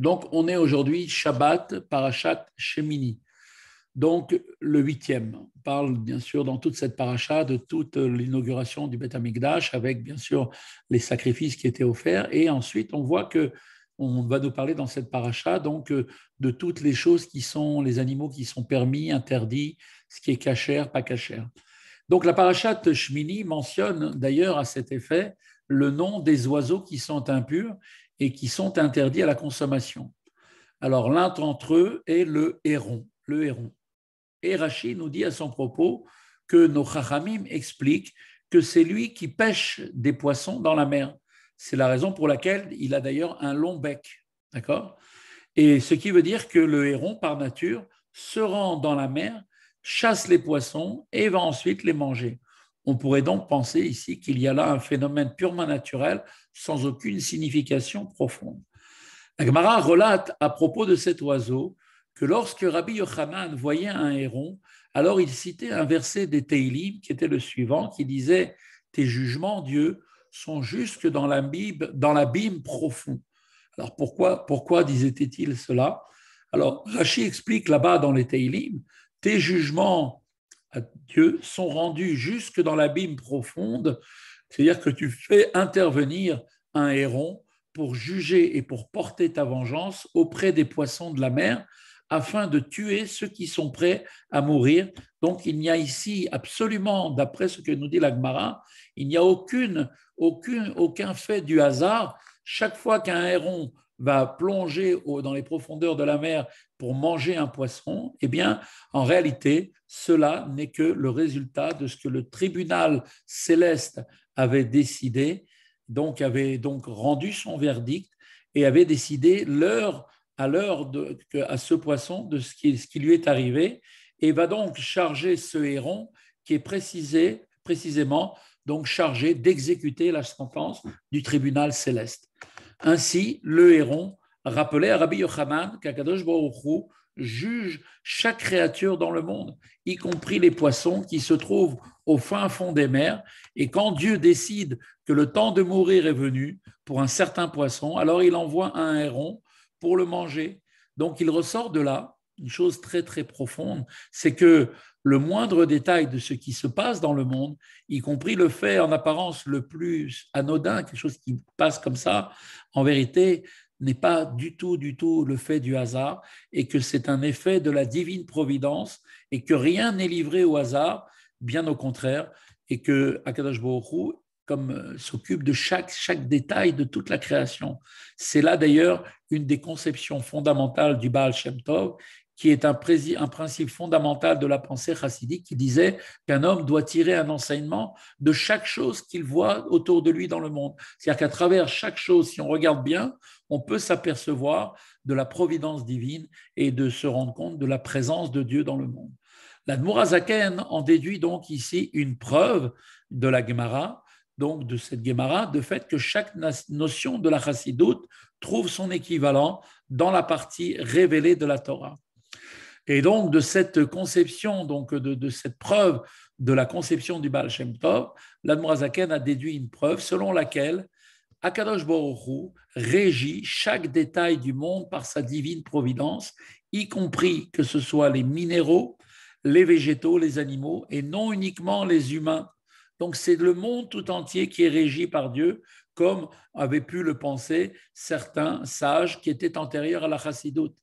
Donc, on est aujourd'hui Shabbat, Parashat, Shemini. Donc, le huitième. On parle bien sûr dans toute cette paracha de toute l'inauguration du Beth Amikdash avec bien sûr les sacrifices qui étaient offerts. Et ensuite, on voit que on va nous parler dans cette paracha donc de toutes les choses qui sont les animaux qui sont permis, interdits, ce qui est cachère, pas cachère. Donc la parachat Shmini mentionne d'ailleurs à cet effet le nom des oiseaux qui sont impurs et qui sont interdits à la consommation. Alors l'un d'entre eux est le héron, le héron. Et Rachid nous dit à son propos que nos chachamim expliquent que c'est lui qui pêche des poissons dans la mer. C'est la raison pour laquelle il a d'ailleurs un long bec. D'accord? Et ce qui veut dire que le héron, par nature, se rend dans la mer, chasse les poissons et va ensuite les manger. On pourrait donc penser ici qu'il y a là un phénomène purement naturel sans aucune signification profonde. La Gemara relate à propos de cet oiseau que lorsque Rabbi Yochanan voyait un héron, alors il citait un verset des Teilim qui était le suivant, qui disait Tes jugements, Dieu, sont jusque dans l'abîme profond. Alors pourquoi, pourquoi disait-il cela? Alors Rachi explique là-bas dans les Teilim Tes jugements à Dieu sont rendus jusque dans l'abîme profonde, c'est-à-dire que tu fais intervenir un héron pour juger et pour porter ta vengeance auprès des poissons de la mer, afin de tuer ceux qui sont prêts à mourir. Donc il n'y a ici absolument, d'après ce que nous dit l'Agmara, il n'y a aucune, aucun, aucun fait du hasard. Chaque fois qu'un héron va plonger dans les profondeurs de la mer pour manger un poisson, eh bien, en réalité, cela n'est que le résultat de ce que le tribunal céleste avait décidé, donc avait donc rendu son verdict et avait décidé l'heure à l'heure à ce poisson de ce qui, lui est arrivé et va donc charger ce héron qui est précisé, précisément donc chargé d'exécuter la sentence du tribunal céleste. Ainsi, le héron rappelait à Rabbi Yochanan qu'Akadosh Baruch juge chaque créature dans le monde, y compris les poissons qui se trouvent au fin fond des mers. Et quand Dieu décide que le temps de mourir est venu pour un certain poisson, alors il envoie un héron pour le manger. Donc il ressort de là une chose très très profonde, c'est que le moindre détail de ce qui se passe dans le monde, y compris le fait en apparence le plus anodin, quelque chose qui passe comme ça, en vérité n'est pas du tout, du tout le fait du hasard, et que c'est un effet de la divine providence, et que rien n'est livré au hasard, bien au contraire, et que Akadosh comme euh, s'occupe de chaque, chaque détail de toute la création. C'est là d'ailleurs une des conceptions fondamentales du Baal Shem Tov, qui est un, principe fondamental de la pensée chassidique qui disait qu'un homme doit tirer un enseignement de chaque chose qu'il voit autour de lui dans le monde. C'est-à-dire qu'à travers chaque chose, si on regarde bien, on peut s'apercevoir de la providence divine et de se rendre compte de la présence de Dieu dans le monde. La Zaken en déduit donc ici une preuve de la Gemara, donc de cette Gemara, de fait que chaque notion de la chassidoute trouve son équivalent dans la partie révélée de la Torah. Et donc, de cette conception, donc de, cette preuve de la conception du Baal Shem Tov, l'Admorazaken a déduit une preuve selon laquelle Akadosh Baruch régit chaque détail du monde par sa divine providence, y compris que ce soit les minéraux, les végétaux, les animaux, et non uniquement les humains. Donc c'est le monde tout entier qui est régi par Dieu, comme avaient pu le penser certains sages qui étaient antérieurs à la chassidoute.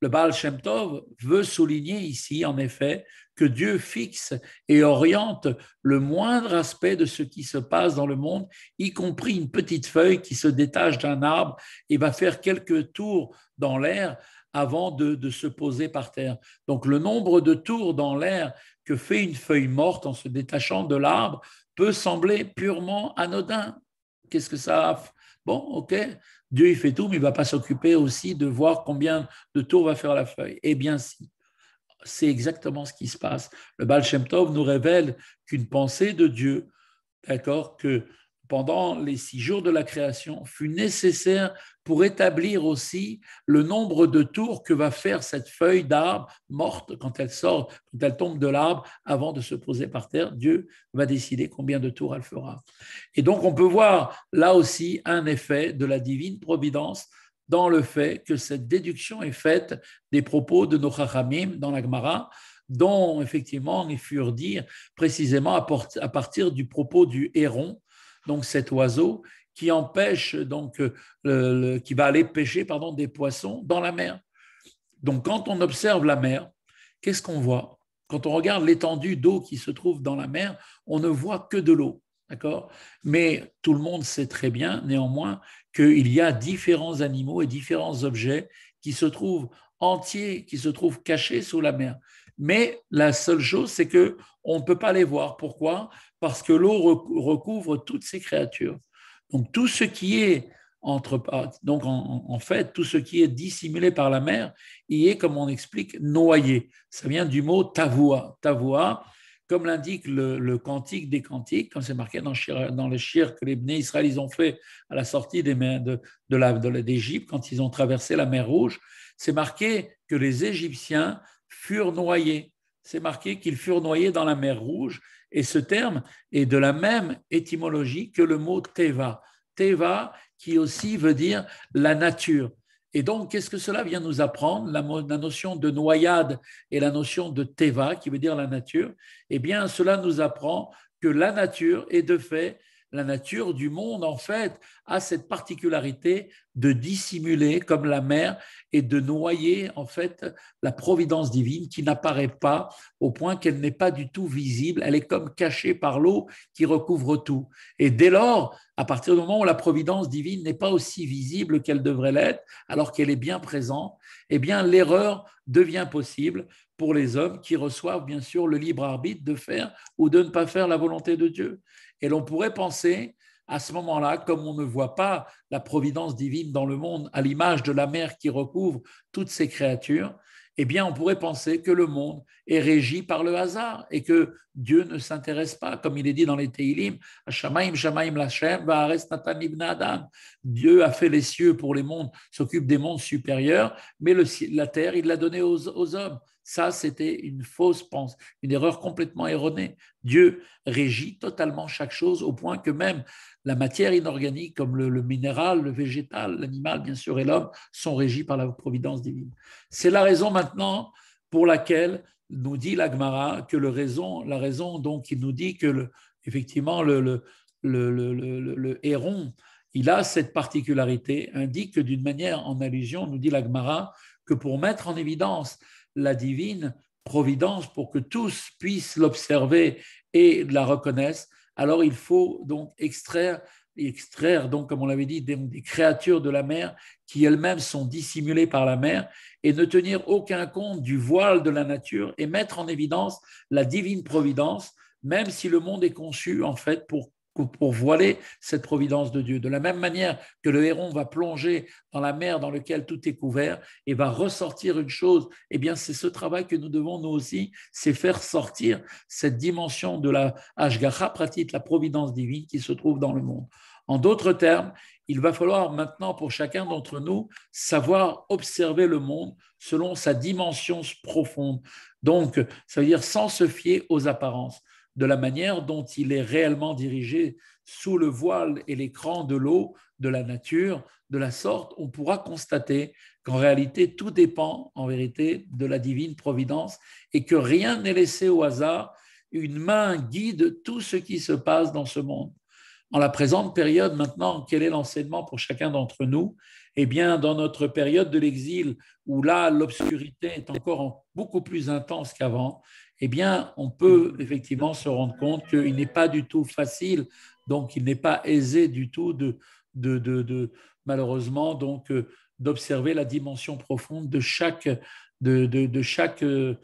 Le Baal Shem Tov veut souligner ici, en effet, que Dieu fixe et oriente le moindre aspect de ce qui se passe dans le monde, y compris une petite feuille qui se détache d'un arbre et va faire quelques tours dans l'air avant de, de, se poser par terre. Donc le nombre de tours dans l'air que fait une feuille morte en se détachant de l'arbre peut sembler purement anodin. Qu'est-ce que ça a Bon, ok, Dieu il fait tout, mais il ne va pas s'occuper aussi de voir combien de tours va faire la feuille. Eh bien, si. C'est exactement ce qui se passe. Le Baal Shem Tov nous révèle qu'une pensée de Dieu, d'accord, que pendant les six jours de la création fut nécessaire pour établir aussi le nombre de tours que va faire cette feuille d'arbre morte quand elle sort, quand elle tombe de l'arbre avant de se poser par terre. Dieu va décider combien de tours elle fera. Et donc on peut voir là aussi un effet de la divine providence dans le fait que cette déduction est faite des propos de nos chachamim dans la Gemara, dont effectivement est furent dire précisément à partir du propos du héron, donc cet oiseau qui empêche donc qui va aller pêcher pardon des poissons dans la mer. Donc quand on observe la mer, qu'est-ce qu'on voit? Quand on regarde l'étendue d'eau qui se trouve dans la mer, on ne voit que de l'eau. D'accord? Mais tout le monde sait très bien, néanmoins, qu'il y a différents animaux et différents objets qui se trouvent entiers, qui se trouvent cachés sous la mer. Mais la seule chose, c'est que on ne peut pas les voir. Pourquoi? Parce que l'eau recouvre toutes ces créatures. Donc tout ce qui est entre, donc en, fait, tout ce qui est dissimulé par la mer, y est, comme on explique, noyé. Ça vient du mot tavoua. Tavoua, comme l'indique le, cantique des cantiques, comme c'est marqué dans, les chirs que les Bnei Israël ont fait à la sortie de d'Égypte, quand ils ont traversé la mer Rouge, c'est marqué que les Égyptiens furent noyés. C'est marqué qu'ils furent noyés dans la mer Rouge, et ce terme est de la même étymologie que le mot Teva. Teva, qui aussi veut dire la nature. Et donc, qu'est-ce que cela vient nous apprendre la, notion de noyade et la notion de teva, qui veut dire la nature? Eh bien, cela nous apprend que la nature est de fait la nature du monde, en fait, a cette particularité de dissimuler, comme la mer, et de noyer, en fait, la providence divine qui n'apparaît pas au point qu'elle n'est pas du tout visible. Elle est comme cachée par l'eau qui recouvre tout. Et dès lors, à partir du moment où la providence divine n'est pas aussi visible qu'elle devrait l'être, alors qu'elle est bien présente, eh bien, l'erreur devient possible pour les hommes qui reçoivent, bien sûr, le libre arbitre de faire ou de ne pas faire la volonté de Dieu. Et l'on pourrait penser à ce moment-là, comme on ne voit pas la providence divine dans le monde à l'image de la mer qui recouvre toutes ces créatures, eh bien, on pourrait penser que le monde est régi par le hasard et que Dieu ne s'intéresse pas, comme il est dit dans les Teilim, Shamaim, Shamaim, Lachem, Adam. Dieu a fait les cieux pour les mondes, s'occupe des mondes supérieurs, mais le, la terre, il l'a donnée aux, hommes. Ça, c'était une fausse pensée, une erreur complètement erronée. Dieu régit totalement chaque chose au point que même la matière inorganique comme le, minéral, le végétal, l'animal, bien sûr, et l'homme sont régis par la providence divine. C'est la raison maintenant pour laquelle nous dit l'Agmara que le raison, la raison donc il nous dit que effectivement le, le, le, héron, il a cette particularité, indique d'une manière en allusion, nous dit l'Agmara, que pour mettre en évidence la divine providence pour que tous puissent l'observer et la reconnaissent, alors il faut donc extraire, extraire donc, comme on l'avait dit, des, créatures de la mer qui elles-mêmes sont dissimulées par la mer et ne tenir aucun compte du voile de la nature et mettre en évidence la divine providence, même si le monde est conçu en fait pour pour voiler cette providence de Dieu. De la même manière que le héron va plonger dans la mer dans laquelle tout est couvert et va ressortir une chose, eh bien c'est ce travail que nous devons nous aussi, c'est faire sortir cette dimension de la Ashgacha pratique, la providence divine qui se trouve dans le monde. En d'autres termes, il va falloir maintenant pour chacun d'entre nous savoir observer le monde selon sa dimension profonde. Donc, ça veut dire sans se fier aux apparences de la manière dont il est réellement dirigé sous le voile et l'écran de l'eau, de la nature, de la sorte, on pourra constater qu'en réalité, tout dépend en vérité de la divine providence et que rien n'est laissé au hasard. Une main guide tout ce qui se passe dans ce monde. En la présente période, maintenant, quel est l'enseignement pour chacun d'entre nous? Eh bien, dans notre période de l'exil, où là, l'obscurité est encore beaucoup plus intense qu'avant, eh bien, on peut effectivement se rendre compte qu'il n'est pas du tout facile, donc il n'est pas aisé du tout de, de, de, malheureusement, donc euh, d'observer la dimension profonde de chaque, de, chaque, euh,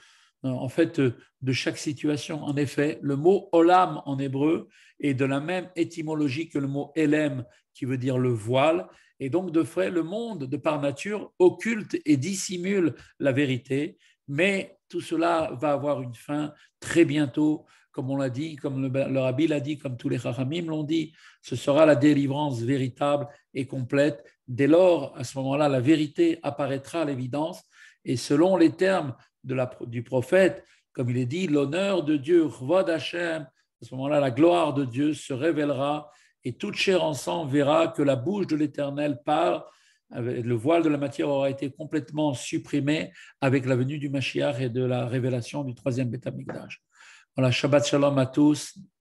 en fait, de chaque situation. En effet, le mot olam en hébreu est de la même étymologie que le mot elem, qui veut dire le voile, et donc de fait, le monde, de par nature, occulte et dissimule la vérité, mais tout cela va avoir une fin très bientôt, comme on l'a dit, comme le, rabbi l'a dit, comme tous les chachamim l'ont dit, ce sera la délivrance véritable et complète. Dès lors, à ce moment-là, la vérité apparaîtra à l'évidence, et selon les termes du prophète, comme il est dit, l'honneur de Dieu, Rvod Hashem, à ce moment-là, la gloire de Dieu se révélera, et toute chair ensemble verra que la bouche de l'Éternel parle le voile de la matière aura été complètement supprimé avec la venue du Mashiach et de la révélation du troisième Beth. Voilà, Shabbat Shalom à tous.